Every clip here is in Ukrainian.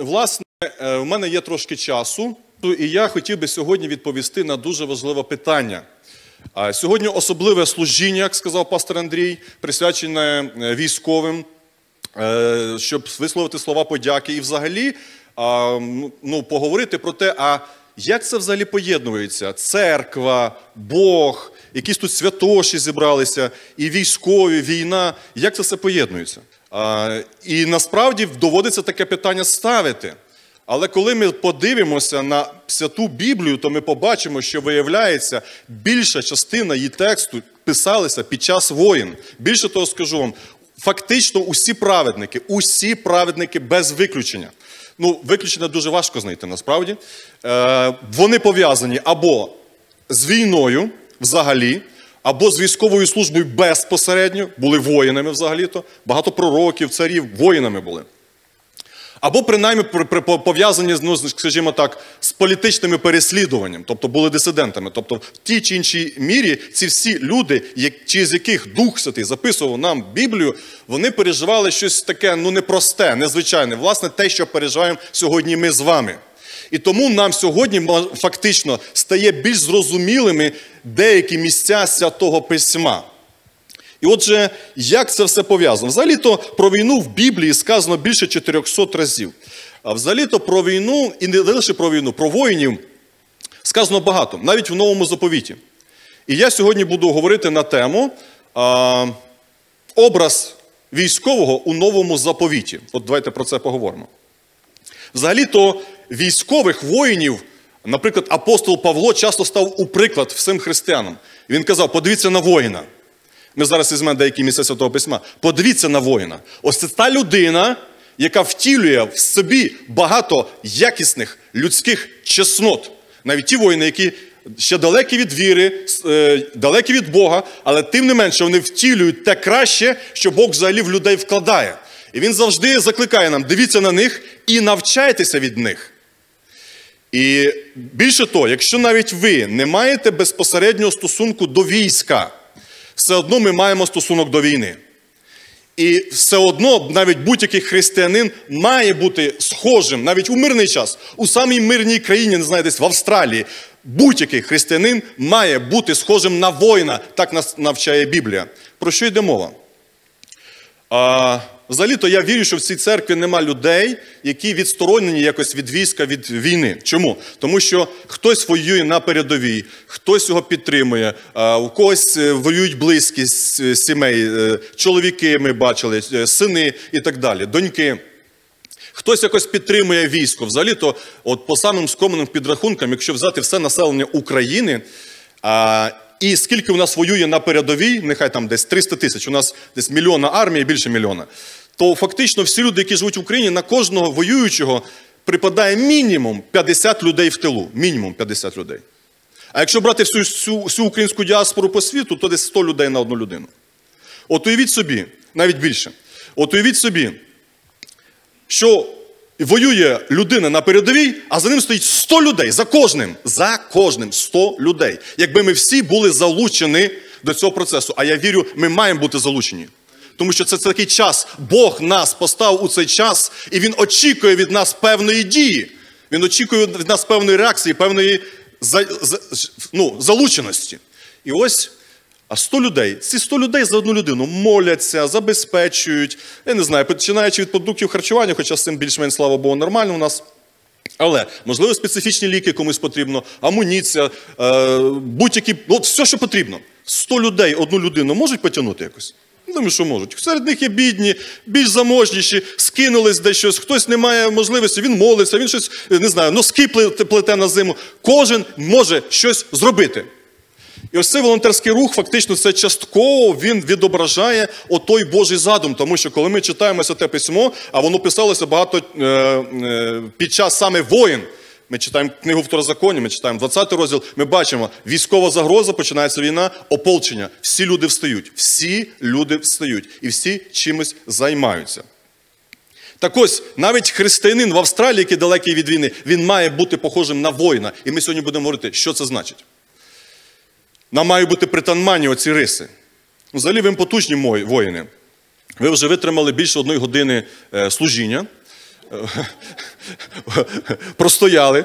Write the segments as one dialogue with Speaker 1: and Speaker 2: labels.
Speaker 1: власне, е, в мене є трошки часу, і я хотів би сьогодні відповісти на дуже важливе питання. Сьогодні особливе служіння, як сказав пастор Андрій, присвячене е, військовим, е, щоб висловити слова подяки і взагалі ну, поговорити про те, а як це взагалі поєднується? Церква, Бог, якісь тут святоші зібралися, і військові, війна. Як це все поєднується? І насправді доводиться таке питання ставити. Але коли ми подивимося на святу Біблію, то ми побачимо, що виявляється, більша частина її тексту писалася під час воїн. Більше того скажу вам, фактично усі праведники, усі праведники без виключення. Ну, виключення дуже важко знайти насправді. Е, Вони пов'язані або з війною взагалі, або з військовою службою безпосередньо, були воїнами взагалі-то. Багато пророків, царів воїнами були. Або принаймні пов'язані ну, скажімо так, з політичними переслідуванням, тобто були дисидентами. Тобто, в тій чи іншій мірі ці всі люди, через яких Дух Святий записував нам Біблію, вони переживали щось таке ну непросте, незвичайне, власне, те, що переживаємо сьогодні ми з вами. І тому нам сьогодні фактично стає більш зрозумілими деякі місця святого письма. І отже, як це все пов'язано? Взагалі-то про війну в Біблії сказано більше 400 разів. А взагалі-то про війну, і не лише про війну, про воїнів сказано багато, навіть в новому заповіті. І я сьогодні буду говорити на тему а, образ військового у новому заповіті. От давайте про це поговоримо. Взагалі-то військових воїнів, наприклад, апостол Павло часто став у приклад всім християнам. Він казав: подивіться на воїна. Ми зараз візьмемо деякі місця Святого Письма. Подивіться на воїна. Ось це та людина, яка втілює в собі багато якісних людських чеснот. Навіть ті воїни, які ще далекі від віри, е, далекі від Бога, але тим не менше вони втілюють те краще, що Бог взагалі в людей вкладає. І він завжди закликає нам: дивіться на них і навчайтеся від них. І більше того, якщо навіть ви не маєте безпосереднього стосунку до війська, все одно ми маємо стосунок до війни. І все одно навіть будь-який християнин має бути схожим навіть у мирний час, у самій мирній країні, не знаю, десь в Австралії. Будь-який християнин має бути схожим на воїна, так нас навчає Біблія. Про що йде мова? Взагалі-то я вірю, що в цій церкві нема людей, які відсторонені якось від війська, від війни. Чому? Тому що хтось воює на передовій, хтось його підтримує, у когось е, воюють близькі сімей, е, чоловіки ми бачили, е, сини і так далі, доньки. Хтось якось підтримує військо. Взагалі-то, по самим скоманим підрахункам, якщо взяти все населення України. І скільки у нас воює на передовій, нехай там десь 300 тисяч, у нас десь мільйона армії, більше мільйона, то фактично всі люди, які живуть в Україні, на кожного воюючого припадає мінімум 50 людей в тилу. Мінімум 50 людей. А якщо брати всю, всю, всю українську діаспору по світу, то десь 100 людей на одну людину. От уявіть собі, навіть більше. От уявіть собі, що воює людина на передовій, а за ним стоїть 100 людей. За кожним. За кожним 100 людей. Якби ми всі були залучені до цього процесу. А я вірю, ми маємо бути залучені. Тому що це, це такий час. Бог нас поставив у цей час, і Він очікує від нас певної дії. Він очікує від нас певної реакції, певної за, за, ну, залученості. І ось а 100 людей, ці 100 людей за одну людину моляться, забезпечують, я не знаю, починаючи від продуктів харчування, хоча з цим більш-менш, слава Богу, нормально у нас. Але, можливо, специфічні ліки комусь потрібно, амуніція, е, будь-які, ну, все, що потрібно. 100 людей одну людину можуть потягнути якось? Думаю, що можуть. Серед них є бідні, більш заможніші, скинулись десь щось, хтось не має можливості, він молиться, він щось, не знаю, носки плете на зиму. Кожен може щось зробити. І ось цей волонтерський рух, фактично, це частково він відображає отой Божий задум. Тому що коли ми читаємо те письмо, а воно писалося багато е, е, під час саме воїн. Ми читаємо книгу Второзаконня, ми читаємо 20 розділ, ми бачимо, військова загроза, починається війна, ополчення. Всі люди встають. Всі люди встають. І всі чимось займаються. Так ось, навіть християнин в Австралії, який далекий від війни, він має бути похожим на воїна. І ми сьогодні будемо говорити, що це значить. Нам мають бути пританмані оці риси. Взагалі, ви потужні воїни. Ви вже витримали більше одної години е, служіння. простояли,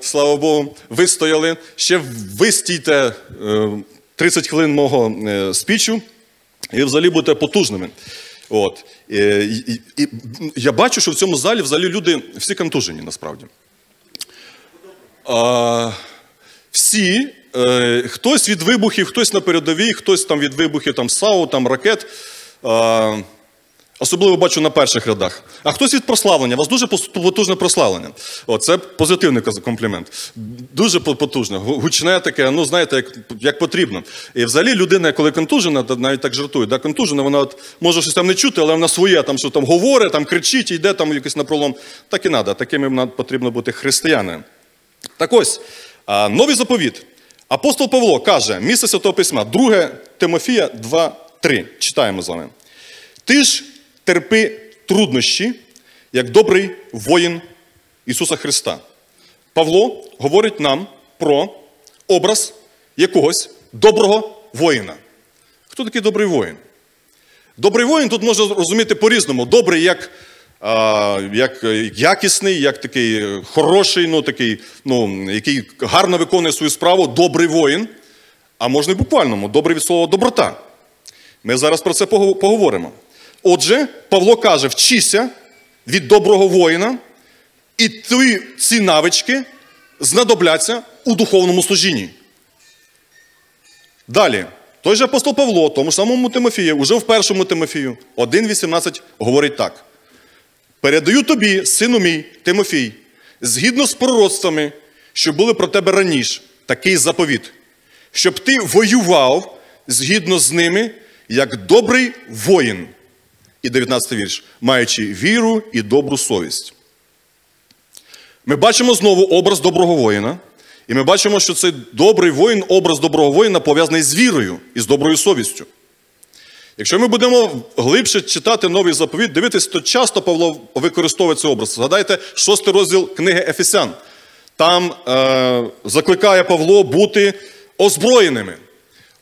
Speaker 1: слава Богу, вистояли. Ще вистійте е, 30 хвилин мого е, спічу і взагалі будете потужними. От. І, і, і, я бачу, що в цьому залі взагалі люди всі контужені насправді. А, всі, е, хтось від вибухів, хтось на передовій, хтось там від вибухів там, САУ, там, ракет. А, Особливо бачу на перших рядах. А хтось від прославлення. У вас дуже потужне прославлення. О, це позитивний комплімент. Дуже потужне, гучне таке, ну знаєте, як як потрібно. І взагалі людина, коли контужена, навіть так жартує, да, контужена, вона от, може щось там не чути, але вона своє, там що там говорить, там кричить, йде там якийсь напролом. Так і треба. Такими нам потрібно бути християнами. Так ось, новий заповіт. Апостол Павло каже, місце Святого Письма, 2 Тимофія 2.3. Читаємо з вами. Ти ж терпи труднощі, як добрий воїн Ісуса Христа. Павло говорить нам про образ якогось доброго воїна. Хто такий добрий воїн? Добрий воїн тут можна розуміти по-різному. Добрий як як якісний, як такий хороший, ну, такий, ну, який гарно виконує свою справу, добрий воїн. А можна і буквальному, добрий від слова доброта. Ми зараз про це поговоримо. Отже, Павло каже: вчися від доброго воїна, і твої ці навички знадобляться у духовному служінні. Далі, той же апостол Павло, тому самому Тимофію, уже в першому Тимофію, 1.18 говорить так: передаю тобі, сину мій, Тимофій, згідно з пророцтвами, що були про тебе раніше, такий заповіт, щоб ти воював згідно з ними, як добрий воїн. І 19 вірш, маючи віру і добру совість. Ми бачимо знову образ доброго воїна. І ми бачимо, що цей добрий воїн, образ доброго воїна пов'язаний з вірою і з доброю совістю. Якщо ми будемо глибше читати новий заповіт, дивитись, то часто Павло використовує цей образ. Згадайте, шостий розділ книги Ефесян. Там е, закликає Павло бути озброєними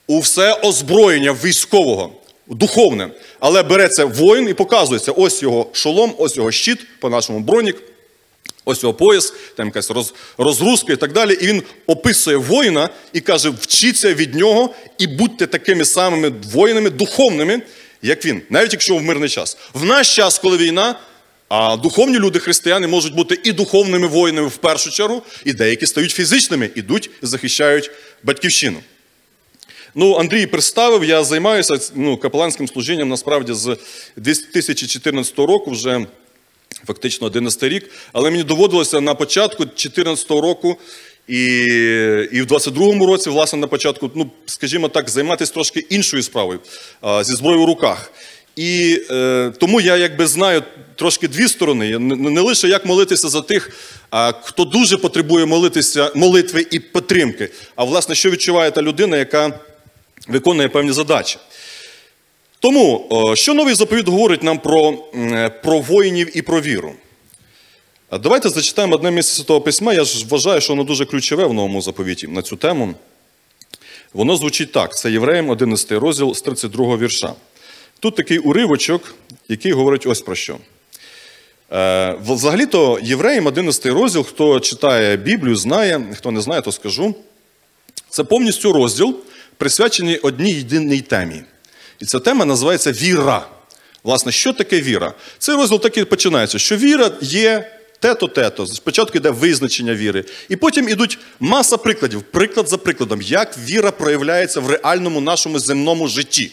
Speaker 1: у все озброєння військового духовне. Але береться воїн і показується: ось його шолом, ось його щит, по-нашому бронік, ось його пояс, там якась роз, розгрузка і так далі. І він описує воїна і каже: вчіться від нього і будьте такими самими воїнами духовними, як він, навіть якщо в мирний час. В наш час, коли війна. А духовні люди, християни, можуть бути і духовними воїнами в першу чергу, і деякі стають фізичними, ідуть і захищають батьківщину. Ну, Андрій представив, я займаюся ну, капеланським служінням насправді з 2014 року, вже фактично 11 рік. Але мені доводилося на початку 2014 року і і в 22-му році, власне, на початку, ну, скажімо так, займатися трошки іншою справою зі зброєю в руках. І е, тому я якби знаю трошки дві сторони. Не, не лише як молитися за тих, а хто дуже потребує молитися, молитви і підтримки, а власне, що відчуває та людина, яка виконує певні задачі. Тому, що новий заповіт говорить нам про про воїнів і про віру? Давайте зачитаємо одне місце Святого Письма. Я ж вважаю, що воно дуже ключове в новому заповіті на цю тему. Воно звучить так: це Євреям 11 розділ з 32 вірша. Тут такий уривочок, який говорить ось про що. Е, взагалі-то Євреям 11 розділ, хто читає Біблію, знає, хто не знає, то скажу. Це повністю розділ, присвячені одній єдиній темі. І ця тема називається віра. Власне, що таке віра? Цей розділ так і починається, що віра є те-то, те-то. Спочатку йде визначення віри. І потім ідуть маса прикладів, приклад за прикладом, як віра проявляється в реальному нашому земному житті.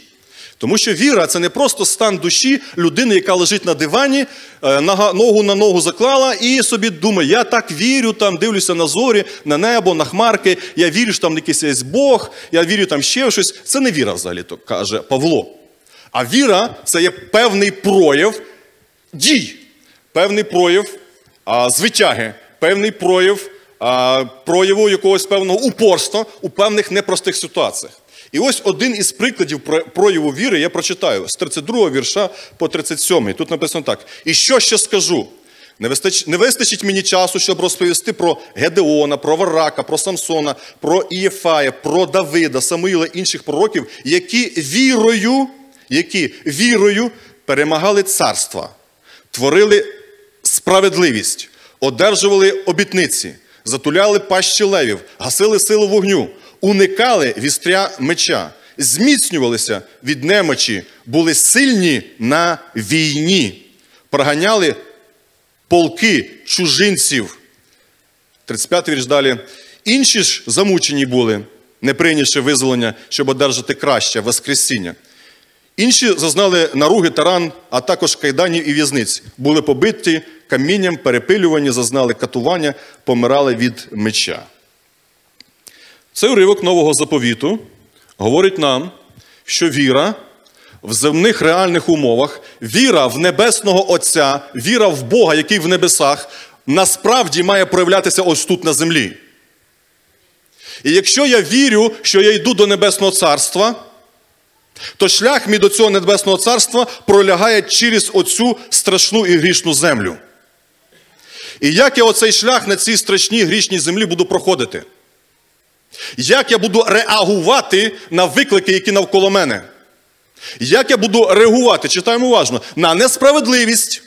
Speaker 1: Тому що віра це не просто стан душі людини, яка лежить на дивані, е, ногу на ногу заклала і собі думає, я так вірю, там дивлюся на зорі, на небо, на хмарки, я вірю, що там якийсь є Бог, я вірю там ще в щось. Це не віра взагалі, то каже Павло. А віра це є певний прояв дій, певний прояв а, звитяги, певний прояв а, прояву якогось певного упорства у певних непростих ситуаціях. І ось один із прикладів прояву віри я прочитаю з 32 вірша по 37. Тут написано так: І що ще скажу? Не вистачить, не вистачить мені часу, щоб розповісти про Гедеона, про Варака, про Самсона, про Ієфая, про Давида, Самуїла інших пророків, які вірою, які вірою перемагали царства, творили справедливість, одержували обітниці, затуляли пащі левів, гасили силу вогню, уникали вістря меча, зміцнювалися від немочі, були сильні на війні, проганяли полки чужинців. 35 вірш далі. Інші ж замучені були, не прийнявши визволення, щоб одержати краще Воскресіння. Інші зазнали наруги таран, а також кайданів і в'язниць. Були побиті камінням, перепилювані, зазнали катування, помирали від меча. Цей уривок нового заповіту говорить нам, що віра в земних реальних умовах, віра в небесного Отця, віра в Бога, який в небесах, насправді має проявлятися ось тут на землі. І якщо я вірю, що я йду до Небесного Царства, то шлях мій до цього Небесного Царства пролягає через оцю страшну і грішну землю. І як я оцей шлях на цій страшній грішній землі буду проходити? Як я буду реагувати на виклики, які навколо мене? Як я буду реагувати, читаємо уважно, на несправедливість,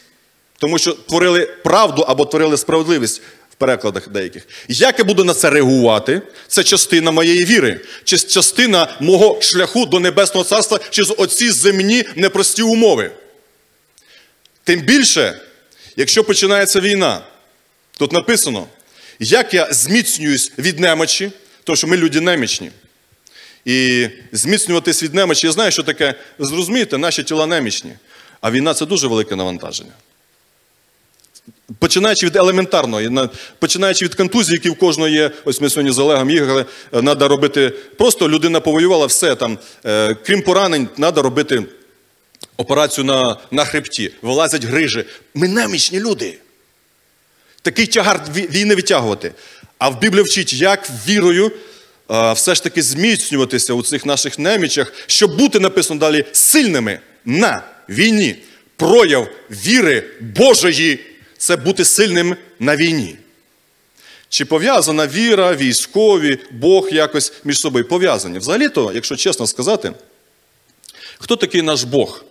Speaker 1: тому що творили правду або творили справедливість в перекладах деяких. Як я буду на це реагувати? Це частина моєї віри, чи частина мого шляху до Небесного Царства через оці земні непрості умови. Тим більше, якщо починається війна, тут написано, як я зміцнююсь від немочі, тому що ми люди немічні. І зміцнюватись від немочі, я знаю, що таке, зрозумієте, наші тіла немічні. А війна це дуже велике навантаження. Починаючи від елементарного, починаючи від контузії, які в кожного є, ось ми сьогодні з Олегом їхали, треба робити, просто людина повоювала все там, е, крім поранень, треба робити операцію на на хребті, вилазять грижі. Ми немічні люди. Такий тягар війни витягувати. А в Біблії вчить, як вірою все ж таки зміцнюватися у цих наших немічах, щоб бути написано далі сильними на війні. Прояв віри Божої це бути сильним на війні. Чи пов'язана віра, військові, Бог якось між собою пов'язані? Взагалі-то, якщо чесно сказати, хто такий наш Бог?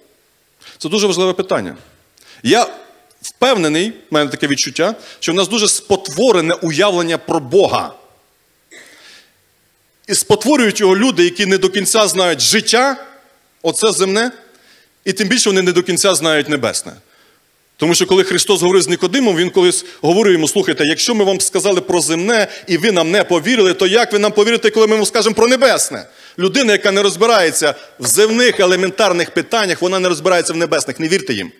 Speaker 1: Це дуже важливе питання. Я впевнений, в мене таке відчуття, що в нас дуже спотворене уявлення про Бога. І спотворюють його люди, які не до кінця знають життя, оце земне, і тим більше вони не до кінця знають небесне. Тому що коли Христос говорив з Нікодимом, Він колись говорив йому, слухайте, якщо ми вам сказали про земне і ви нам не повірили, то як ви нам повірите, коли ми вам скажемо про небесне? Людина, яка не розбирається в земних елементарних питаннях, вона не розбирається в небесних, не вірте їм.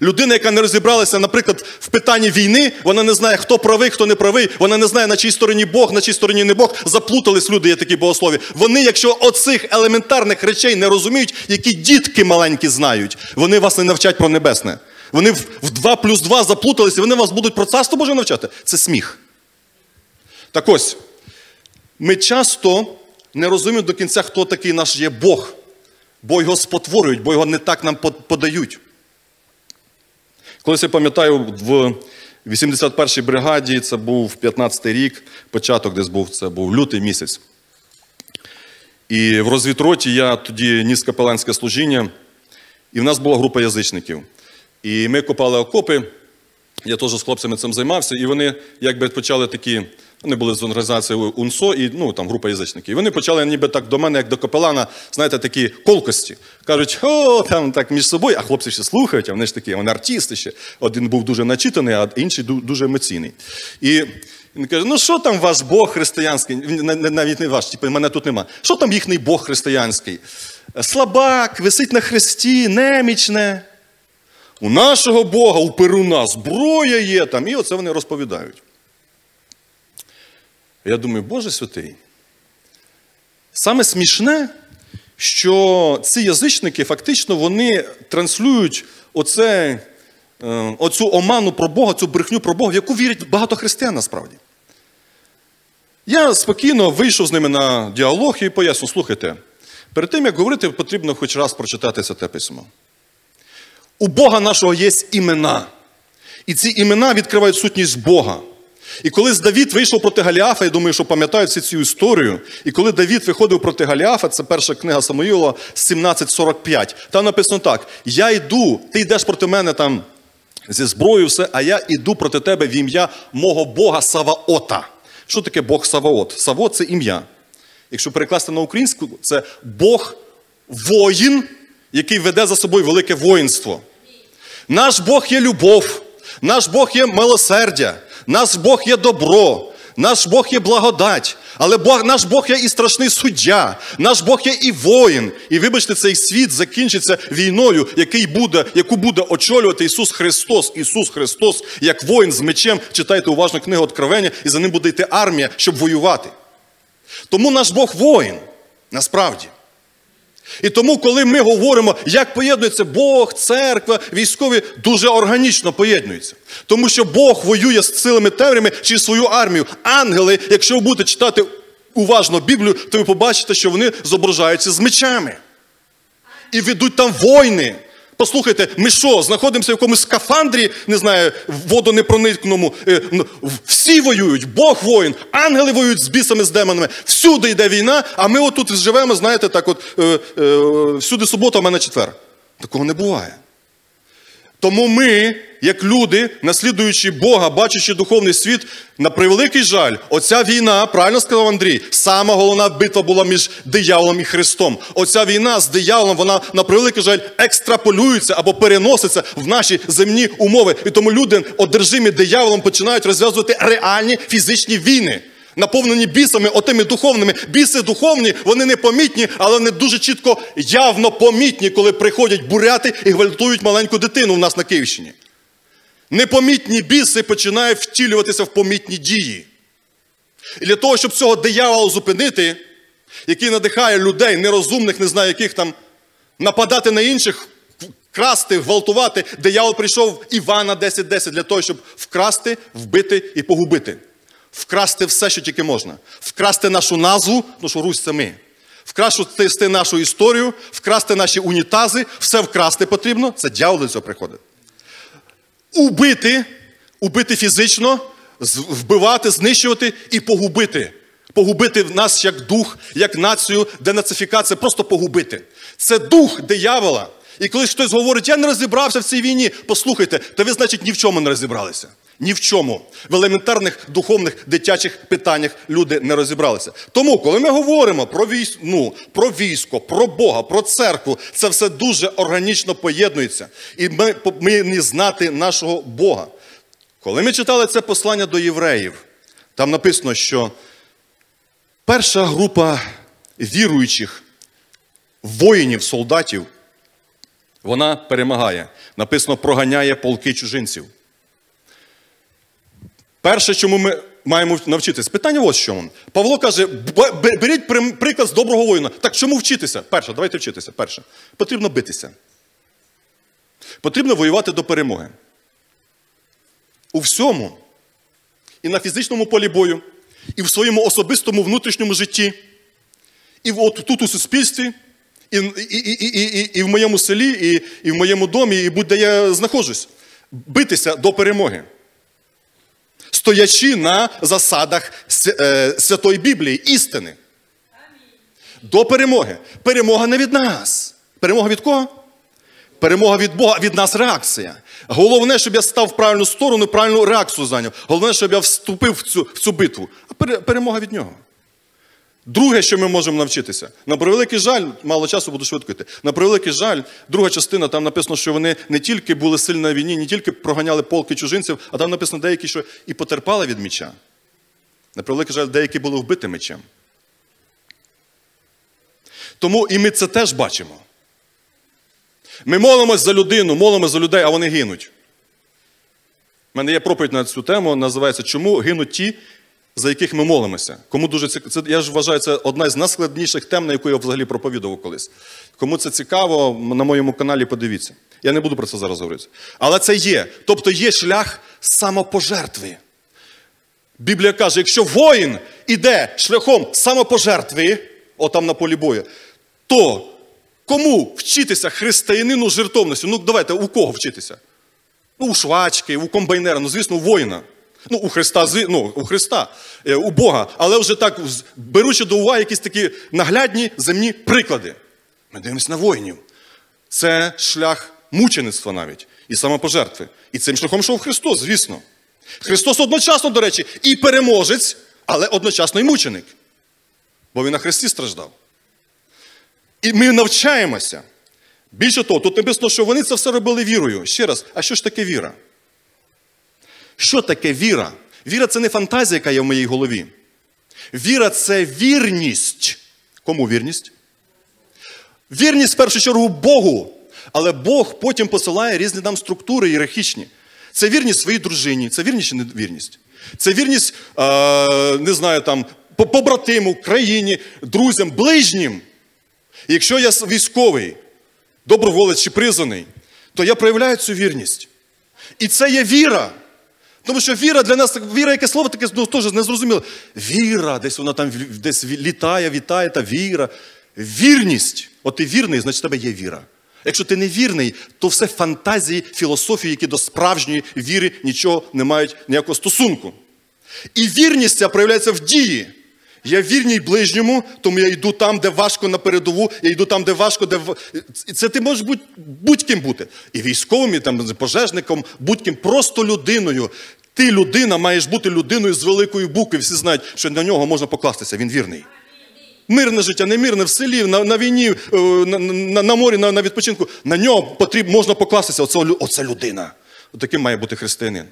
Speaker 1: Людина, яка не розібралася, наприклад, в питанні війни, вона не знає, хто правий, хто не правий, вона не знає, на чій стороні Бог, на чій стороні не Бог. Заплутались люди, є такі богослові. Вони, якщо оцих елементарних речей не розуміють, які дітки маленькі знають, вони вас не навчать про небесне. Вони в 2 плюс 2 заплуталися, і вони вас будуть про царство Боже навчати. Це сміх. Так ось, ми часто не розуміємо до кінця, хто такий наш є Бог, бо його спотворюють, бо його не так нам подають. Колись я пам'ятаю, в 81-й бригаді, це був 15-й рік, початок десь був, це був лютий місяць. І в розвітроті я тоді ніс капеланське служіння, і в нас була група язичників. І ми копали окопи. Я теж з хлопцями цим займався, і вони якби почали такі. Вони були з організації УНСО і ну, там група язичників. І вони почали ніби так до мене, як до капелана, знаєте, такі колкості. Кажуть, о, там так між собою, а хлопці ще слухають, а вони ж такі, вони артисти ще. Один був дуже начитаний, а інший дуже емоційний. І він каже: ну що там ваш Бог християнський? Навіть не ваш, типу, мене тут нема. Що там їхній Бог християнський? Слабак, висить на хресті, немічне. У нашого Бога, у Перуна зброя є там, і оце вони розповідають. Я думаю, Боже святий. Саме смішне, що ці язичники фактично вони транслюють оце, е, оцю оману про Бога, цю брехню про Бога, в яку вірять багато християн насправді. Я спокійно вийшов з ними на діалог і поясню, слухайте, перед тим, як говорити, потрібно хоч раз прочитати це те письмо. У Бога нашого є імена. І ці імена відкривають сутність Бога. І коли Давід вийшов проти Галіафа, я думаю, що пам'ятають всі цю історію. І коли Давід виходив проти Галіафа, це перша книга Самуїла 1745, там написано так: Я йду, ти йдеш проти мене там зі зброєю все, а я іду проти тебе в ім'я мого Бога Саваота. Що таке Бог Саваот? Саваот – це ім'я. Якщо перекласти на українську, це Бог воїн, який веде за собою велике воїнство. Наш Бог є любов, наш Бог є милосердя, наш Бог є добро, наш Бог є благодать. Але Бог, наш Бог є і страшний суддя, наш Бог є і воїн. І вибачте, цей світ закінчиться війною, який буде, яку буде очолювати Ісус Христос. Ісус Христос, як воїн з мечем, читайте уважно книгу Откровення, і за ним буде йти армія, щоб воювати. Тому наш Бог воїн, насправді. І тому, коли ми говоримо, як поєднується Бог, церква, військові, дуже органічно поєднуються. Тому що Бог воює з силами темрями через свою армію. Ангели, якщо ви будете читати уважно Біблію, то ви побачите, що вони зображаються з мечами. І ведуть там війни. Послухайте, ми що, знаходимося в якомусь скафандрі, не знаю, водонепроникному. Е, Всі воюють, Бог воїн, ангели воюють з бісами, з демонами. Всюди йде війна, а ми отут живемо, знаєте, так от е, е, всюди субота, в мене четвер. Такого не буває. Тому ми, як люди, наслідуючи Бога, бачачи духовний світ, на превеликий жаль, оця війна, правильно сказав Андрій, сама головна битва була між дияволом і Христом. Оця війна з дияволом, вона на превеликий жаль екстраполюється або переноситься в наші земні умови. І тому люди, одержимі дияволом, починають розв'язувати реальні фізичні війни. Наповнені бісами, отими духовними. Біси духовні, вони непомітні, але вони дуже чітко явно помітні, коли приходять буряти і гвалтують маленьку дитину у нас на Київщині. Непомітні біси починають втілюватися в помітні дії. І для того, щоб цього диявола зупинити, який надихає людей, нерозумних, не знаю, яких там, нападати на інших, красти, гвалтувати, диявол прийшов Івана 10.10 10 для того, щоб вкрасти, вбити і погубити вкрасти все, що тільки можна, вкрасти нашу назву, тому що Русь це ми. Вкрасти нашу історію, вкрасти наші унітази, все вкрасти потрібно, це дьявол до цього приходить. Убити, убити фізично, вбивати, знищувати і погубити. Погубити нас як дух, як націю, денацифікація, просто погубити. Це дух диявола. І коли хтось говорить, я не розібрався в цій війні, послухайте, то ви, значить, ні в чому не розібралися. Ні в чому. В елементарних духовних дитячих питаннях люди не розібралися. Тому, коли ми говоримо про військо, ну, про військо, про Бога, про церкву, це все дуже органічно поєднується. І ми повинні знати нашого Бога. Коли ми читали це послання до євреїв, там написано, що перша група віруючих воїнів, солдатів, вона перемагає. Написано, проганяє полки чужинців. Перше, чому ми маємо навчитися, питання ось що. Павло каже: беріть приклад з доброго воїна. Так чому вчитися? Перше, давайте вчитися. Перше. Потрібно битися. Потрібно воювати до перемоги. У всьому. І на фізичному полі бою, і в своєму особистому внутрішньому житті, і от тут у суспільстві, і і, і, і, і в моєму селі, і, і в моєму домі, і будь-де я знаходжусь. Битися до перемоги стоячи на засадах е, Святої Біблії, істини. До перемоги. Перемога не від нас. Перемога від кого? Перемога від Бога, від нас реакція. Головне, щоб я став в правильну сторону, правильну реакцію зайняв. Головне, щоб я вступив в цю в цю битву. А перемога від нього. Друге, що ми можемо навчитися, на превеликий жаль, мало часу буду швидко йти. На превеликий жаль, друга частина, там написано, що вони не тільки були сильні на війні, не тільки проганяли полки чужинців, а там написано деякі, що і потерпали від меча. На превеликий жаль, деякі були вбиті мечем. Тому і ми це теж бачимо. Ми молимось за людину, молимось за людей, а вони гинуть. У мене є проповідь на цю тему, називається Чому гинуть ті, за яких ми молимося. Кому дуже цікаво, це, я ж вважаю, це одна з найскладніших тем, на яку я взагалі проповідував колись. Кому це цікаво, на моєму каналі подивіться. Я не буду про це зараз говорити. Але це є. Тобто є шлях самопожертви. Біблія каже, якщо воїн іде шляхом самопожертви, отам на полі бою, то кому вчитися християнину жертовності? Ну, давайте, у кого вчитися? Ну, у швачки, у комбайнера, ну, звісно, у воїна. Ну, у Христа, ну, у Христа, е, у Бога. Але вже так, беручи до уваги якісь такі наглядні земні приклади. Ми дивимося на воїнів. Це шлях мучеництва навіть. і самопожертви. І цим шляхом йшов Христос, звісно. Христос одночасно, до речі, і переможець, але одночасно і мученик. Бо він на Христі страждав. І ми навчаємося. Більше того, тут написано, що вони це все робили вірою. Ще раз, а що ж таке віра? Що таке віра? Віра це не фантазія, яка є в моїй голові. Віра це вірність. Кому вірність? Вірність в першу чергу Богу. Але Бог потім посилає різні нам структури ієрархічні. Це вірність своїй дружині, це вірність чи не вірність? Це вірність, е, не знаю, там, побратиму, країні, друзям, ближнім. Якщо я військовий, доброволець чи призваний, то я проявляю цю вірність. І це є віра. Тому що віра для нас, віра, яке слово таке ну, теж незрозуміло. Віра, десь вона там десь літає, вітає та віра. Вірність. От ти вірний, значить в тебе є віра. Якщо ти не вірний, то все фантазії, філософії, які до справжньої віри нічого не мають ніякого стосунку. І вірність ця проявляється в дії. Я вірній ближньому, тому я йду там, де важко на передову, я йду там, де важко, де це ти можеш будь, будь-ким бути. І військовим, і там, пожежником, будь-ким, просто людиною. Ти людина, маєш бути людиною з великої букви. Всі знають, що на нього можна покластися, він вірний. Мирне життя, не мирне в селі, на на війні, е, на на, на морі, на на відпочинку. На нього потрібно, можна покластися. Оце, оце людина. Таким має бути християнин.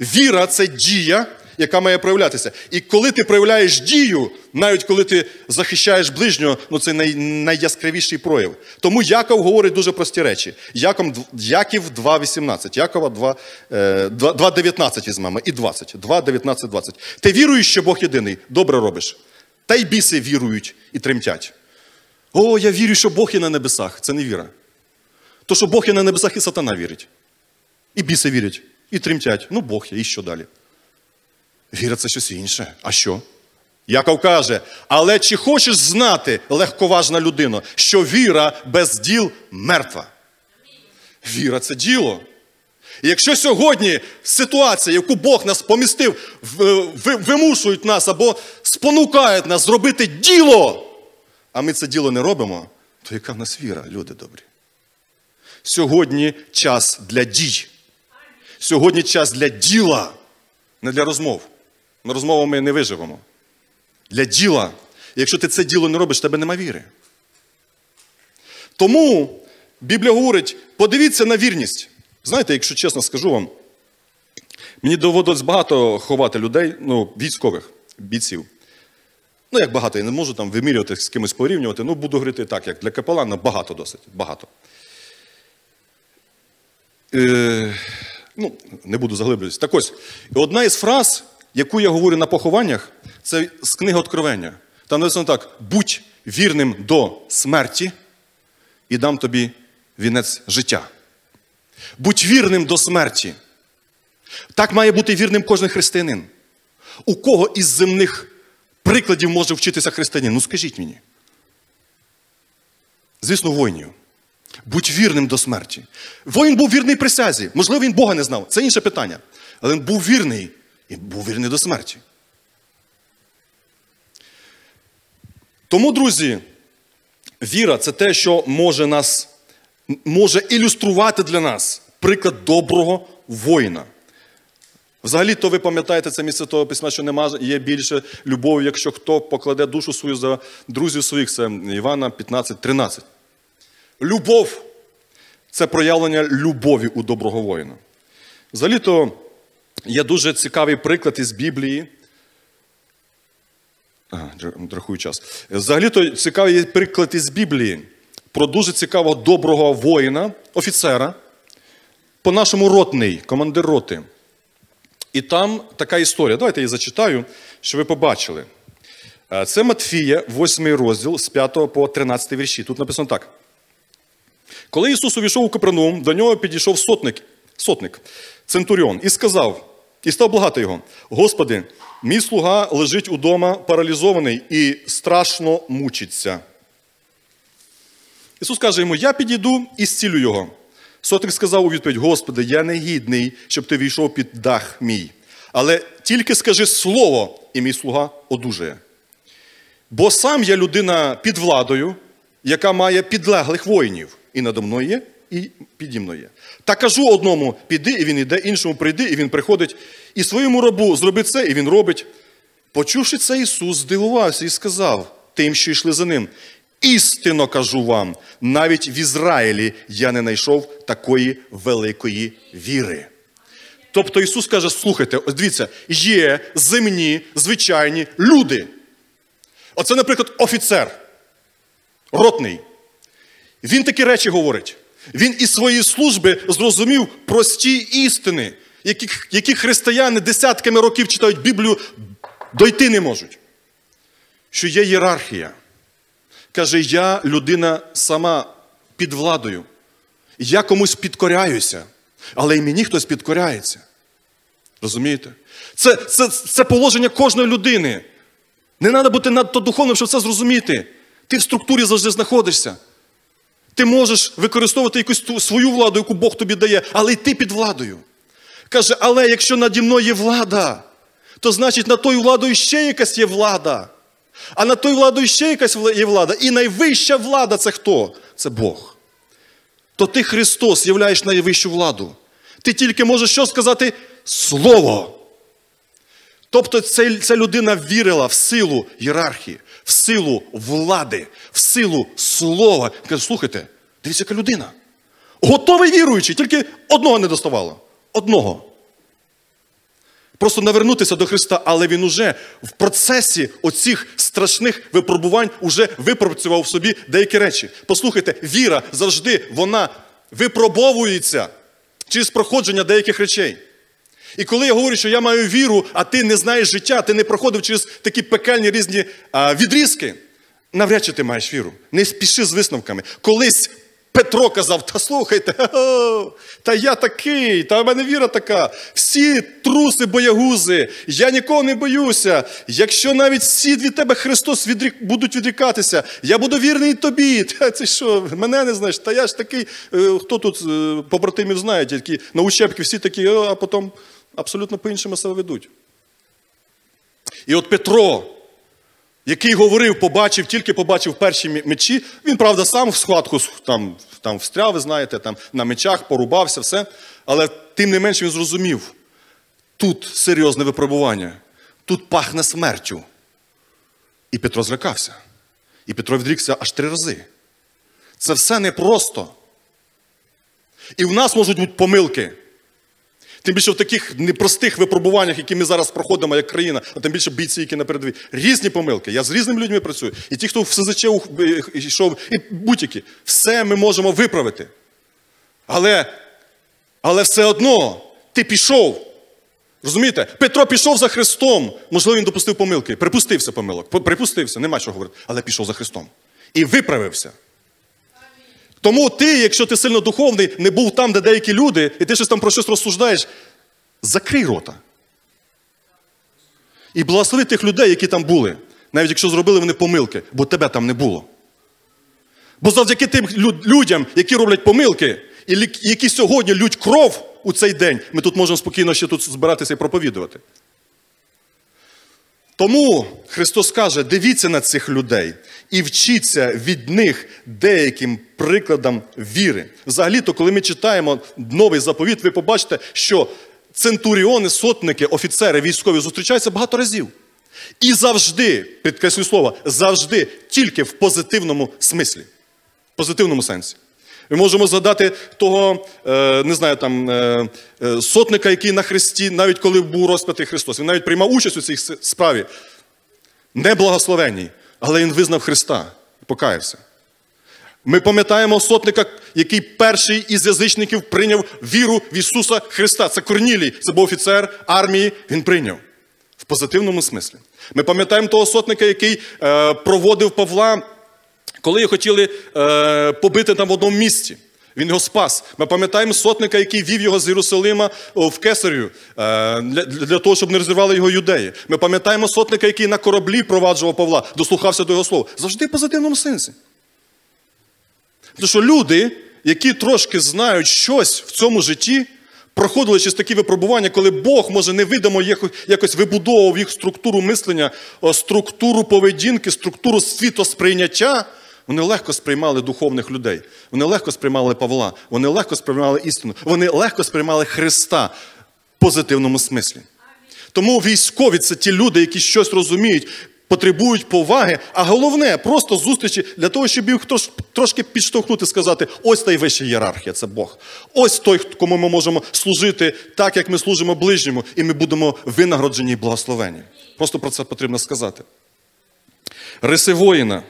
Speaker 1: Віра це дія, яка має проявлятися. І коли ти проявляєш дію, навіть коли ти захищаєш ближнього, ну це най, найяскравіший прояв. Тому Яков говорить дуже прості речі. Яков, Яків 2,18, Якова 2,19 е, візьмемо і 20. 2, 19, 20. Ти віруєш, що Бог єдиний, добре робиш. Та й біси вірують і тремтять. О, я вірю, що Бог є на небесах. Це не віра. То, що Бог є на небесах, і сатана вірить. І біси вірять, і тремтять. Ну, Бог є, і що далі? Віра це щось інше. А що? Яков каже, але чи хочеш знати, легковажна людина, що віра без діл мертва? Віра це діло. І якщо сьогодні ситуація, яку Бог нас помістив, вимушують нас або спонукають нас зробити діло, а ми це діло не робимо, то яка в нас віра, люди добрі? Сьогодні час для дій. Сьогодні час для діла, не для розмов. Ми не виживемо. Для діла. Якщо ти це діло не робиш, тебе нема віри. Тому Біблія говорить: подивіться на вірність. Знаєте, якщо чесно скажу вам, мені доводилось багато ховати людей, ну, військових бійців. Ну, як багато, я не можу там вимірювати з кимось порівнювати, ну, буду говорити так, як для капелана, багато досить. Багато. Е, ну, Не буду заглиблюватися. Так ось, одна із фраз, яку я говорю на похованнях, це з книги Откровення. Там написано так: будь вірним до смерті і дам тобі вінець життя. Будь вірним до смерті. Так має бути вірним кожен християнин. У кого із земних прикладів може вчитися християнин? Ну скажіть мені. Звісно, воїнів. Будь вірним до смерті. Воїн був вірний присязі. Можливо, він Бога не знав. Це інше питання. Але він був вірний і був вірний до смерті. Тому, друзі, віра це те, що може нас може ілюструвати для нас приклад доброго воїна. Взагалі, то ви пам'ятаєте це місце того письма, що нема є більше любові, якщо хто покладе душу свою за друзів своїх, це Івана 15, 13. Любов це проявлення любові у доброго воїна. Взагалі, то є дуже цікавий приклад із Біблії. Ага, рахую час. Взагалі, то цікавий приклад із Біблії про дуже цікавого доброго воїна, офіцера, по-нашому ротний, командир роти. І там така історія. Давайте я її зачитаю, щоб ви побачили. Е, це Матфія, 8 розділ з 5 по 13 вірші. Тут написано так. Коли Ісус увійшов у Капернаум, до нього підійшов сотник, сотник, центуріон, і сказав, і став благати його: Господи, мій слуга лежить удома паралізований і страшно мучиться. Ісус каже йому: Я підійду і зцілю його. Сотник сказав у відповідь: Господи, я не гідний, щоб ти війшов під дах мій. Але тільки скажи слово, і мій слуга одужає. Бо сам я людина під владою, яка має підлеглих воїнів. І надо мною є і піді мною. Та кажу одному, піди, і він іде, іншому прийди, і він приходить, і своєму рабу зроби це, і він робить. Почувши це, Ісус здивувався і сказав тим, що йшли за ним: істинно кажу вам, навіть в Ізраїлі я не знайшов такої великої віри. Тобто Ісус каже: слухайте, дивіться, є земні, звичайні люди. Оце, наприклад, офіцер, ротний. Він такі речі говорить. Він із своєї служби зрозумів прості істини, які, які християни десятками років читають Біблію, дойти не можуть. Що є ієрархія. Каже, я людина сама під владою. Я комусь підкоряюся, але і мені хтось підкоряється. Розумієте? Це, це, це положення кожної людини. Не треба бути надто духовним, щоб це зрозуміти. Ти в структурі завжди знаходишся. Ти можеш використовувати якусь ту- свою владу, яку Бог тобі дає, але й ти під владою. Каже, але якщо наді мною є влада, то значить над тою владою ще якась є влада. А над тою владою ще якась є влада. І найвища влада це хто? Це Бог. То ти, Христос, являєш найвищу владу. Ти тільки можеш що сказати? Слово. Тобто ця людина вірила в силу ієрархії, в силу влади, в силу слова. Каже, слухайте, дивіться, яка людина. Готовий віруючий, тільки одного не доставало. Одного. Просто навернутися до Христа, але він уже в процесі оцих страшних випробувань уже випрацював в собі деякі речі. Послухайте, віра завжди вона випробовується через проходження деяких речей. І коли я говорю, що я маю віру, а ти не знаєш життя, ти не проходив через такі пекельні різні а, відрізки, навряд чи ти маєш віру. Не спіши з висновками. Колись Петро казав: та слухайте, та я такий, та в мене віра така. Всі труси, боягузи, я нікого не боюся. Якщо навіть всі від тебе Христос відрік, будуть відрікатися, я буду вірний тобі. Та це що, мене не знаєш? Та я ж такий, е, хто тут е, побратимів знає, які на учебки всі такі, «О», а потім абсолютно по-іншому себе ведуть. І от Петро, який говорив, побачив, тільки побачив перші мечі, він, правда, сам в схватку там, там встряв, ви знаєте, там на мечах порубався, все. Але тим не менше він зрозумів, тут серйозне випробування, тут пахне смертю. І Петро злякався. І Петро відрікся аж три рази. Це все непросто. І в нас можуть бути помилки. Тим більше в таких непростих випробуваннях, які ми зараз проходимо як країна, а тим більше бійці, які на передовій. Різні помилки. Я з різними людьми працюю. І ті, хто в СЗЧ е, йшов, і будь-які. Все ми можемо виправити. Але, але все одно ти пішов. Розумієте? Петро пішов за Христом. Можливо, він допустив помилки. Припустився помилок. Припустився, нема чого говорити. Але пішов за Христом. І виправився. Тому ти, якщо ти сильно духовний, не був там, де деякі люди, і ти щось там про щось розсуждаєш, закрий рота. І благослови тих людей, які там були, навіть якщо зробили вони помилки, бо тебе там не було. Бо завдяки тим людям, які роблять помилки, і які сьогодні лють кров у цей день, ми тут можемо спокійно ще тут збиратися і проповідувати. Тому Христос каже: дивіться на цих людей і вчіться від них деяким прикладам віри. Взагалі-то, коли ми читаємо новий заповіт, ви побачите, що центуріони, сотники, офіцери, військові зустрічаються багато разів. І завжди, підкреслюю слово, завжди тільки в позитивному смислі. В позитивному сенсі. Ми можемо згадати того, е, не знаю, там, е, е, сотника, який на хресті, навіть коли був розп'ятий Христос, він навіть приймав участь у цій справі. Не благословенній, але він визнав Христа і покаявся. Ми пам'ятаємо сотника, який перший із язичників прийняв віру в Ісуса Христа. Це Корнілій, це був офіцер армії, він прийняв. В позитивному смислі. Ми пам'ятаємо того сотника, який проводив Павла, коли його хотіли е, побити там в одному місці. Він його спас. Ми пам'ятаємо сотника, який вів його з Єрусалима в Кесарю е, для, для того, щоб не розірвали його юдеї. Ми пам'ятаємо сотника, який на кораблі проваджував Павла, дослухався до його слова. Завжди в позитивному сенсі. Тому що люди, які трошки знають щось в цьому житті, проходили через такі випробування, коли Бог, може, невидимо якось вибудовував їх структуру мислення, структуру поведінки, структуру світосприйняття, Вони легко сприймали духовних людей. Вони легко сприймали Павла, вони легко сприймали істину, вони легко сприймали Христа в позитивному смислі. Тому військові це ті люди, які щось розуміють, потребують поваги, а головне просто зустрічі для того, щоб їх трош- трошки підштовхнути, сказати: ось найвища ієрархія, це Бог. Ось той, кому ми можемо служити так, як ми служимо ближньому, і ми будемо винагороджені і благословені. Просто про це потрібно сказати. Риси воїна.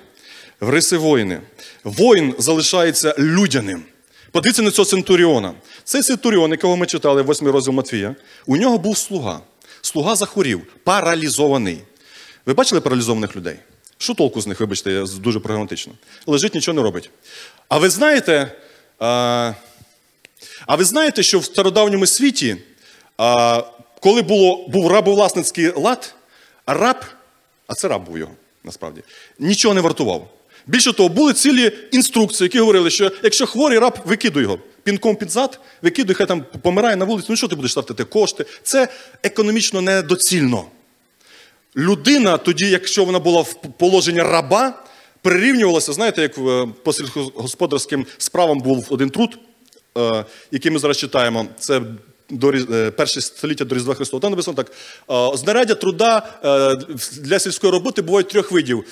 Speaker 1: В риси воїни. Воїн залишається людяним. Подивіться на цього центуріона. Цей центуріон, якого ми читали, 8 розділ Матвія, у нього був слуга. Слуга захворів, паралізований. Ви бачили паралізованих людей? Що толку з них, вибачте, дуже прагматично. Лежить, нічого не робить. А ви знаєте, а, а ви знаєте, що в стародавньому світі, а, коли було, був рабовласницький лад, раб, а це раб був його, насправді, нічого не вартував. Більше того, були цілі інструкції, які говорили, що якщо хворий раб, викидуй його пінком під зад, викидуй, хай там помирає на вулиці. Ну що ти будеш ставити кошти? Це економічно недоцільно. Людина, тоді, якщо вона була в положенні раба, прирівнювалася, знаєте, як в- по сільськогосподарським справам був один труд, е, який ми зараз читаємо. Це до е, перше століття до Різдва Христова. Там написано так: знаряддя труда е, для сільської роботи бувають трьох видів,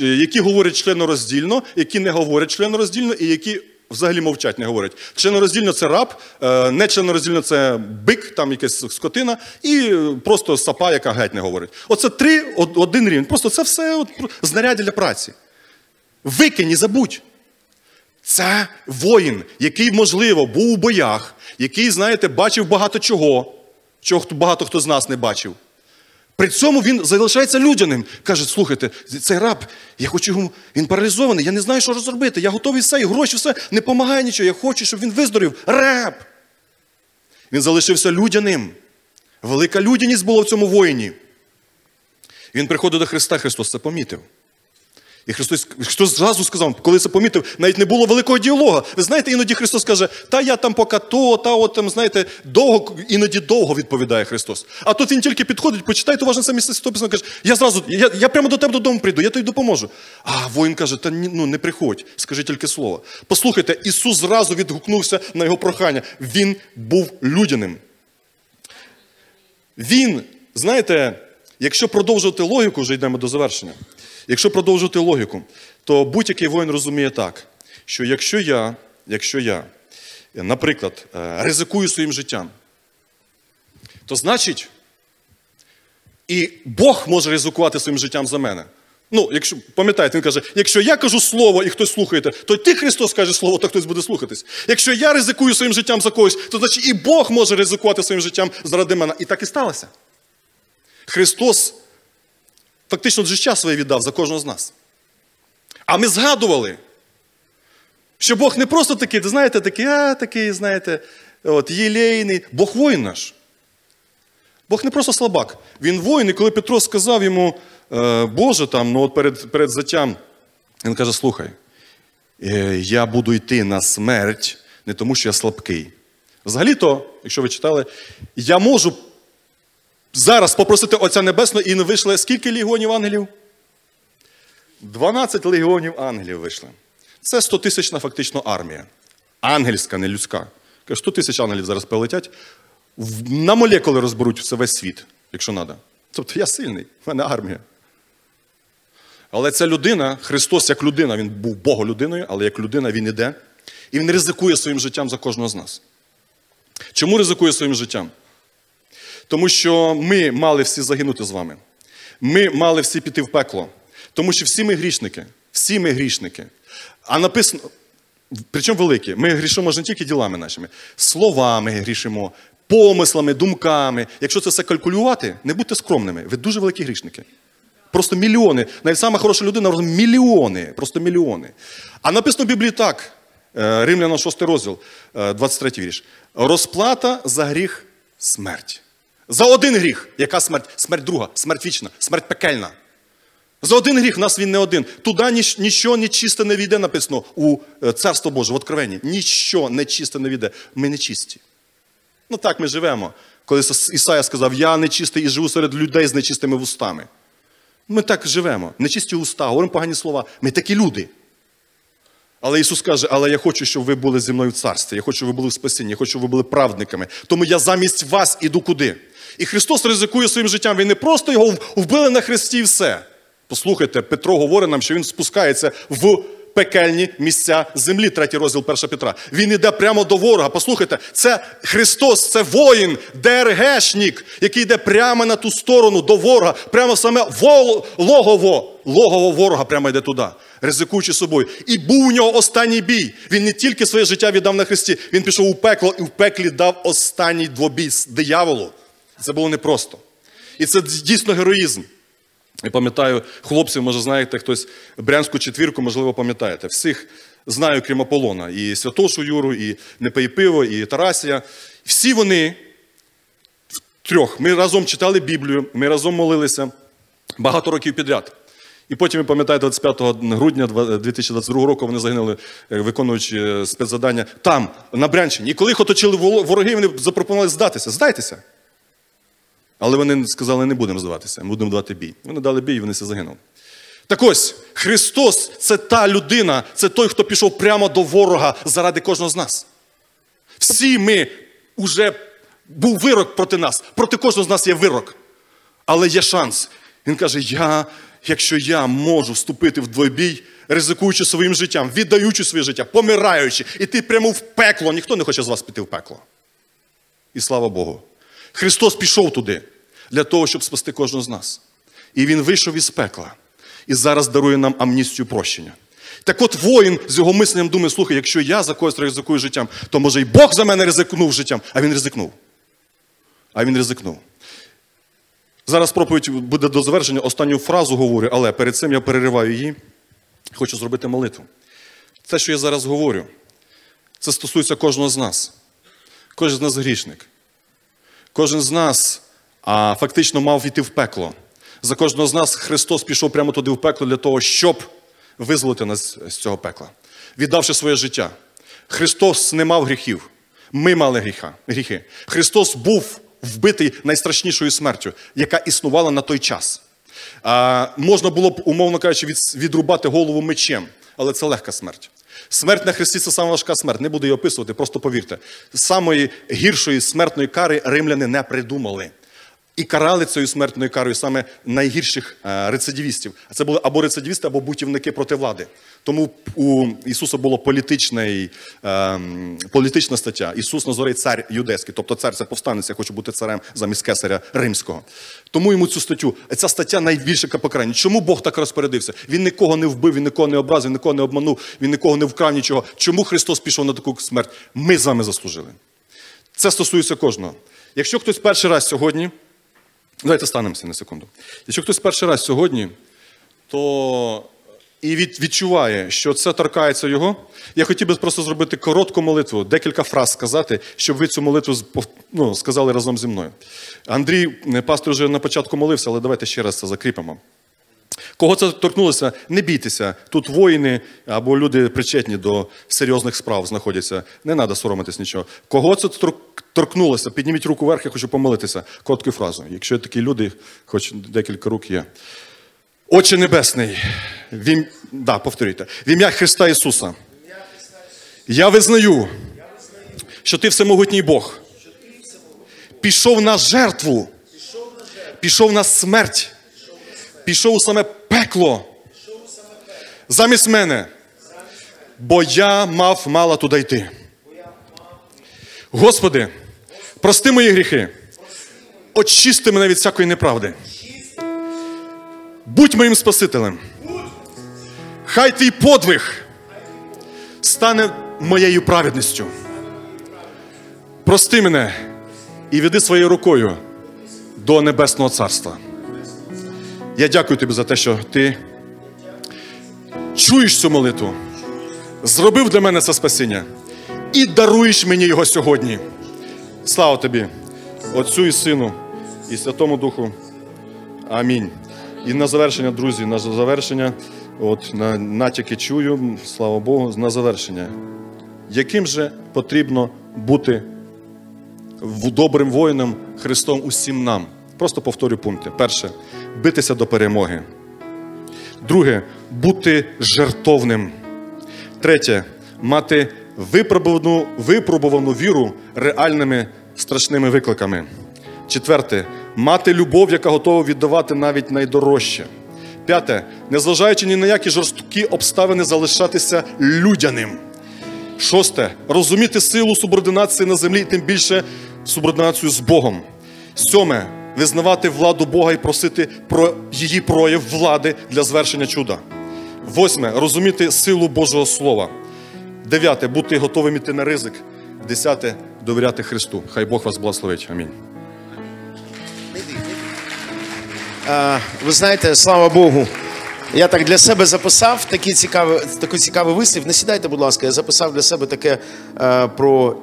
Speaker 1: які говорять членороздільно, які не говорять членороздільно, і які взагалі мовчать, не говорять. Членороздільно це раб, е, не членороздільно це бик, там якась скотина, і просто сапа, яка геть не говорить. Оце три, один рівень. Просто це все от, знаряддя для праці. Викинь і забудь. Це воїн, який, можливо, був у боях, який, знаєте, бачив багато чого, чого багато хто з нас не бачив. При цьому він залишається людяним. Каже, слухайте, цей раб, я хочу йому, він паралізований, я не знаю, що розробити. Я готовий все, і гроші, все, не допомагає нічого. Я хочу, щоб він виздорів. Раб! Він залишився людяним. Велика людяність була в цьому воїні. Він приходив до Христа, Христос це помітив. І Христос, Христос зразу сказав, коли це помітив, навіть не було великого діалога. Ви знаєте, іноді Христос каже, та я там поки то, та от там, знаєте, довго, іноді довго відповідає Христос. А тут він тільки підходить, почитайте уважно це місце Святописано, каже, я зразу, я, я прямо до тебе додому прийду, я тобі допоможу. А воїн каже, та ні, ну не приходь, скажи тільки слово. Послухайте, Ісус зразу відгукнувся на його прохання. Він був людяним. Він, знаєте, якщо продовжувати логіку, вже йдемо до завершення. Якщо продовжувати логіку, то будь-який воїн розуміє так, що якщо я, якщо я, наприклад, е, ризикую своїм життям, то значить, і Бог може ризикувати своїм життям за мене. Ну, якщо пам'ятаєте, він каже, якщо я кажу слово і хтось слухаєте, то ти Христос каже слово, то хтось буде слухатись. Якщо я ризикую своїм життям за когось, то значить і Бог може ризикувати своїм життям заради мене. І так і сталося. Христос фактично життя своє віддав за кожного з нас. А ми згадували, що Бог не просто такий, ви знаєте, такий, а такий, знаєте, от, єлейний. Бог воїн наш. Бог не просто слабак. Він воїн, і коли Петро сказав йому, «Е, Боже, там, ну от перед, перед заттям, він каже: слухай, е, я буду йти на смерть не тому, що я слабкий. Взагалі-то, якщо ви читали, я можу зараз попросити Отця Небесного і не вийшло скільки легіонів ангелів? 12 легіонів ангелів вийшли. Це 100 тисячна фактично армія. Ангельська, не людська. Каже, 100 тисяч ангелів зараз прилетять, на молекули розберуть все весь світ, якщо треба. Тобто я сильний, в мене армія. Але ця людина, Христос як людина, він був Боголюдиною, але як людина він іде. І він ризикує своїм життям за кожного з нас. Чому ризикує своїм життям? Тому що ми мали всі загинути з вами. Ми мали всі піти в пекло. Тому що всі ми грішники. Всі ми грішники. А написано, причому великі, ми грішимо ж не тільки ділами нашими, словами грішимо, помислами, думками. Якщо це все калькулювати, не будьте скромними. Ви дуже великі грішники. Просто мільйони. Навіть сама хороша людина мільйони, просто мільйони. А написано в Біблії так, е, Римляна 6 розділ, е, 23 вірш. Розплата за гріх смерть. За один гріх. Яка смерть? Смерть друга, смерть вічна, смерть пекельна. За один гріх нас він не один. Туди ніч- нічого нечисте не війде, написано у е, Царство Боже, в Откровенні. Ніщо нечисте не війде. Ми нечисті. Ну так ми живемо. Коли Іс- Ісая сказав, я нечистий і живу серед людей з нечистими вустами. Ми так живемо. Нечисті уста, говоримо погані слова. Ми такі люди. Але Ісус каже, але я хочу, щоб ви були зі мною в царстві, я хочу, щоб ви були в спасінні, я хочу, щоб ви були праведниками. Тому я замість вас іду куди. І Христос ризикує своїм життям. Він не просто його вбили на хресті і все. Послухайте, Петро говорить нам, що він спускається в пекельні місця землі, третій розділ 1 Петра. Він йде прямо до ворога. Послухайте, це Христос, це воїн, ДРГшник, який йде прямо на ту сторону до ворога, прямо саме вол, логово, логово ворога прямо йде туди, ризикуючи собою. І був у нього останній бій. Він не тільки своє життя віддав на Христі, він пішов у пекло і в пеклі дав останній двобій дияволу. Це було непросто. І це дійсно героїзм. Я пам'ятаю, хлопців, може, знаєте, хтось Брянську четвірку, можливо, пам'ятаєте. Всіх знаю, крім Аполлона. І Святошу Юру, і Непей і Тарасія. Всі вони трьох. Ми разом читали Біблію, ми разом молилися багато років підряд. І потім, ви пам'ятаєте, 25 грудня 2022 року вони загинули, е, виконуючи е, спецзадання там, на Брянщині. І коли їх оточили вороги, вони запропонували здатися. Здайтеся. Але вони сказали, не будемо здаватися, ми будемо давати бій. Вони дали бій, і вони все загинули. Так ось, Христос це та людина, це той, хто пішов прямо до ворога заради кожного з нас. Всі ми вже був вирок проти нас, проти кожного з нас є вирок. Але є шанс. Він каже: Я, якщо я можу вступити в двойбій, ризикуючи своїм життям, віддаючи своє життя, помираючи, іти прямо в пекло, ніхто не хоче з вас піти в пекло. І слава Богу. Христос пішов туди для того, щоб спасти кожного з нас. І Він вийшов із пекла. І зараз дарує нам амністію прощення. Так от воїн з його мисленням думає, слухай, якщо я за когось ризикую життям, то може і Бог за мене ризикнув життям, а він ризикнув. А він ризикнув. Зараз проповідь буде до завершення. Останню фразу говорю, але перед цим я перериваю її. Хочу зробити молитву. Те, що я зараз говорю, це стосується кожного з нас. Кожен з нас грішник. Кожен з нас а, фактично мав йти в пекло. За кожного з нас Христос пішов прямо туди в пекло для того, щоб визволити нас з цього пекла, віддавши своє життя. Христос не мав гріхів. Ми мали гріха, гріхи. Христос був вбитий найстрашнішою смертю, яка існувала на той час. А, Можна було б, умовно кажучи, від, відрубати голову мечем, але це легка смерть. Смерть на Христі це сама важка смерть. Не буду її описувати, просто повірте. Самої гіршої смертної кари римляни не придумали. І карали цією смертною карою саме найгірших е, рецидивістів. А це були або рецидивісти, або бутівники проти влади. Тому у Ісуса була політична, ем, політична стаття. Ісус назорий цар юдейський, тобто цар це повстанець, я хочу бути царем замість кесаря римського. Тому йому цю статтю, ця стаття найбільше покарання. Чому Бог так розпорядився? Він нікого не вбив, він нікого не образив, він нікого не обманув, він нікого не вкрав нічого. Чому Христос пішов на таку смерть? Ми з вами заслужили. Це стосується кожного. Якщо хтось перший раз сьогодні. Давайте станемося на секунду. Якщо хтось перший раз сьогодні, то і від, відчуває, що це торкається його, я хотів би просто зробити коротку молитву, декілька фраз сказати, щоб ви цю молитву ну, сказали разом зі мною. Андрій, пастор, вже на початку молився, але давайте ще раз це закріпимо. Кого це торкнулося, не бійтеся. Тут воїни або люди причетні до серйозних справ знаходяться. Не треба соромитись нічого. Кого це торкнулося, підніміть руку вверх, я хочу помолитися. Короткою фразою. Якщо такі люди, хоч декілька рук є. Отче Небесний, в да, повторюйте. В ім'я Христа Ісуса. Я визнаю, що ти всемогутній Бог. Пішов на жертву, пішов на смерть пішов у саме пекло замість мене, бо я мав мало туди йти. Господи, прости мої гріхи, очисти мене від всякої неправди. Будь моїм Спасителем. Хай твій подвиг стане моєю праведністю. Прости мене і веди своєю рукою до Небесного Царства. Я дякую тобі за те, що ти чуєш цю молитву, зробив для мене це спасіння і даруєш мені його сьогодні. Слава тобі, Отцю і Сину, і Святому Духу. Амінь. І на завершення, друзі, на завершення, от на натяки чую, слава Богу, на завершення. Яким же потрібно бути добрим воїном Христом усім нам? Просто повторю пункти. Перше битися до перемоги. Друге бути жертовним. Третє мати випробувану, випробувану віру реальними страшними викликами. Четверте мати любов, яка готова віддавати навіть найдорожче. П'яте незважаючи ні на які жорсткі обставини, залишатися людяним. Шосте розуміти силу субординації на землі, і тим більше субординацію з Богом. Сьоме визнавати владу Бога і просити про її прояв влади для звершення чуда. Восьме розуміти силу Божого Слова. Дев'яте бути готовим іти на ризик. Десяте довіряти Христу. Хай Бог вас благословить. Амінь.
Speaker 2: Е, Ви знаєте, слава Богу. Я так для себе записав такий цікавий, такий цікавий вислів. Не сідайте, будь ласка, я записав для себе таке е, про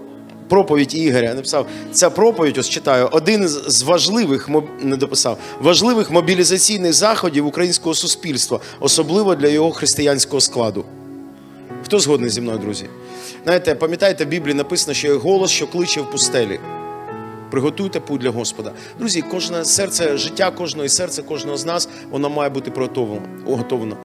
Speaker 2: проповідь Ігоря. Написав, ця проповідь, ось читаю, один з важливих, не дописав, важливих мобілізаційних заходів українського суспільства, особливо для його християнського складу. Хто згодний зі мною, друзі? Знаєте, пам'ятаєте, в Біблії написано, що є голос, що кличе в пустелі. Приготуйте путь для Господа. Друзі, кожне серце, життя кожного і серце кожного з нас, воно має бути приготовлено.